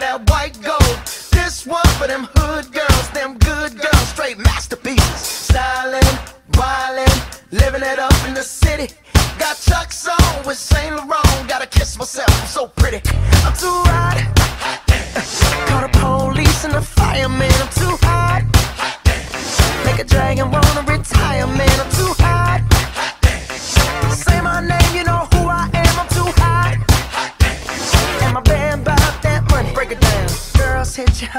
that white gold. This one for them hood girls, them good girls, straight masterpieces. Styling, wildin', living it up in the city. Got Chuck's on with Saint Laurent. Gotta kiss myself, I'm so pretty. I'm too hot. Call the police and the fireman. I'm too hot. Make a dragon wanna retire, man. I'm too hot.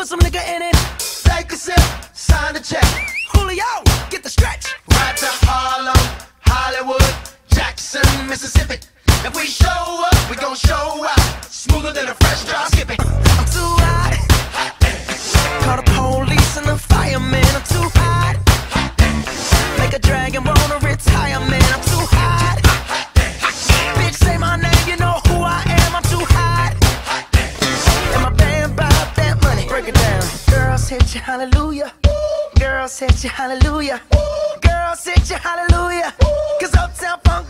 Put some nigga in it. Take a sip, sign the check. Julio, get the stretch. You, hallelujah. Girls hit you, hallelujah. Girls hit you, hallelujah. Cause Uptown Funk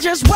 just